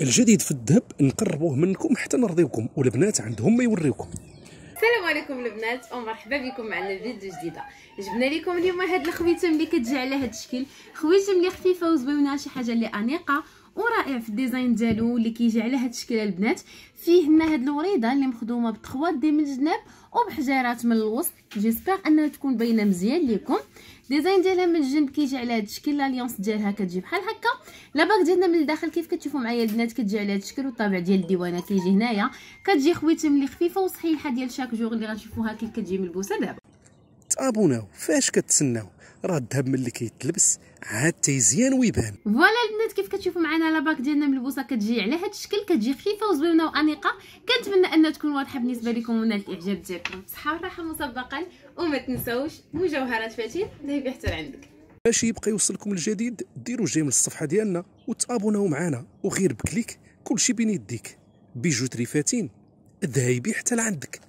الجديد في الذهب نقربوه منكم حتى نرضيوكم والبنات عندهم ما يوريوكم. السلام عليكم البنات ومرحبا بكم معنا فيديو جديدة. جبنا لكم اليوم هاد الخويتم اللي كتجي على هاد الشكل خويتم اللي خفيفة وزوينة شي حاجة اللي أنيقة ورائع في ال design ديالو اللي كيجي على هاد الشكل البنات. فيه لنا هاد الوريدة اللي مخدومة ب trois D من الجناب وبحجارات من الوسط. j'espère أنها تكون باينة مزيان لكم design ديالها من الجنب كيجي على هاد الشكل l'alliance ديالها كتجي بحال هكا. la bague ديالنا من الداخل كيف كتشوفوا معايا البنات كتجي على هاد الشكل والطابع ديال الديوانة كيجي هنايا. كتجي خويتم اللي خفيفة وصحيحة ديال chaque jour اللي غنشوفوها كيف كتجي ملبوسة دابا. تابوناو فاش كتسناو. راه الذهب ملي كيتلبس عاد تيزيان ويبان. voilà البنات كيف كتشوفوا معنا la bague ديالنا ملبوسه كتجي على هاد الشكل كتجي خفيفة وزوينة وأنيقة. كنتمنى أنها تكون واضحة بالنسبة لكم ونالت الإعجاب ديالكم. صحة والراحة مسبقا وما تنساوش مجوهرات فاتين ذهبي حتى عندك. باش يبقى يوصلكم الجديد ديروا j'aime للصفحة ديالنا وتابوناو معنا. وغير ب clic كلشي بين يديك. بيجوتري فاتين ذهبي حتى لعندك